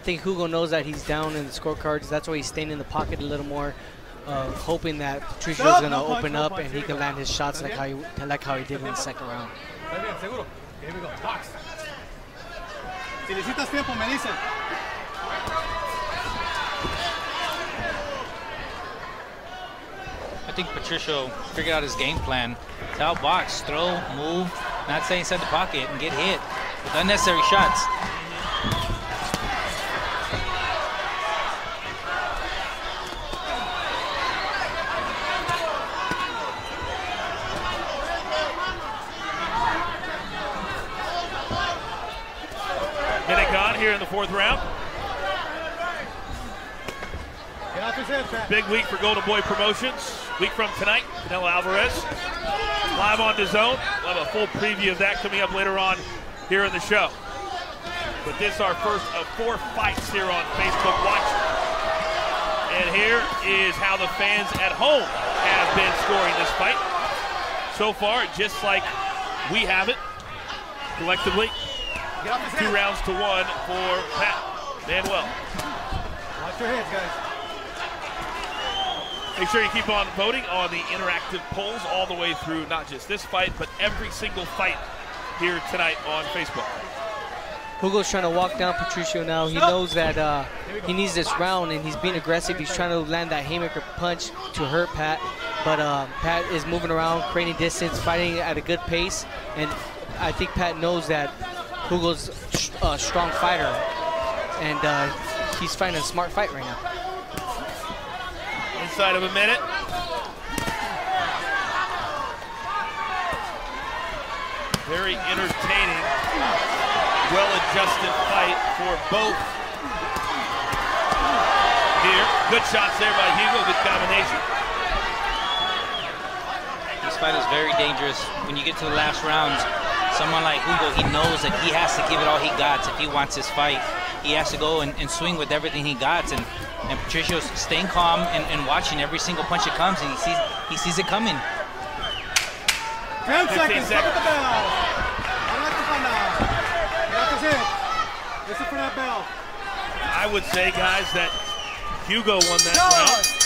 I think Hugo knows that he's down in the scorecards. That's why he's staying in the pocket a little more, uh, hoping that Patricio is going to open up and he can land his shots like how he, like how he did in the second round. Here we go. Box. Si necesitas tiempo, me dicen. I think Patricio figured out his game plan. To outbox, throw, move, not stay inside the pocket and get hit with unnecessary shots. Minute gone here in the fourth round. Get off his head, Pat. Big week for Golden Boy Promotions. Week from tonight, Canelo Alvarez. Live on DAZN. We'll have a full preview of that coming up later on here in the show. But this is our first of four fights here on Facebook Watch. And here is how the fans at home have been scoring this fight. So far, just like we have it collectively, Get off his two head. rounds to one for Pat Manuel. Watch your hands, guys. Make sure you keep on voting on the interactive polls all the way through not just this fight, but every single fight here tonight on Facebook. Hugo's trying to walk down Patricio now. He knows that uh, he needs this round, and he's being aggressive. He's trying to land that haymaker punch to hurt Pat, but uh, Pat is moving around, creating distance, fighting at a good pace, and I think Pat knows that Hugo's a strong fighter, and uh, he's fighting a smart fight right now. Inside of a minute. Very entertaining, well-adjusted fight for both. Here, good shots there by Hugo, good combination. This fight is very dangerous. When you get to the last rounds, someone like Hugo, he knows that he has to give it all he got if he wants this fight. He has to go and, and swing with everything he got. And, and Patricio's staying calm and, and watching every single punch that comes, and he sees he sees it coming. 10 15 seconds. Look at the bell. Adelante para nada. Get off his head. Listen for that bell. I would say, guys, that Hugo won that Good. round.